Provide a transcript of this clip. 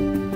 Bye.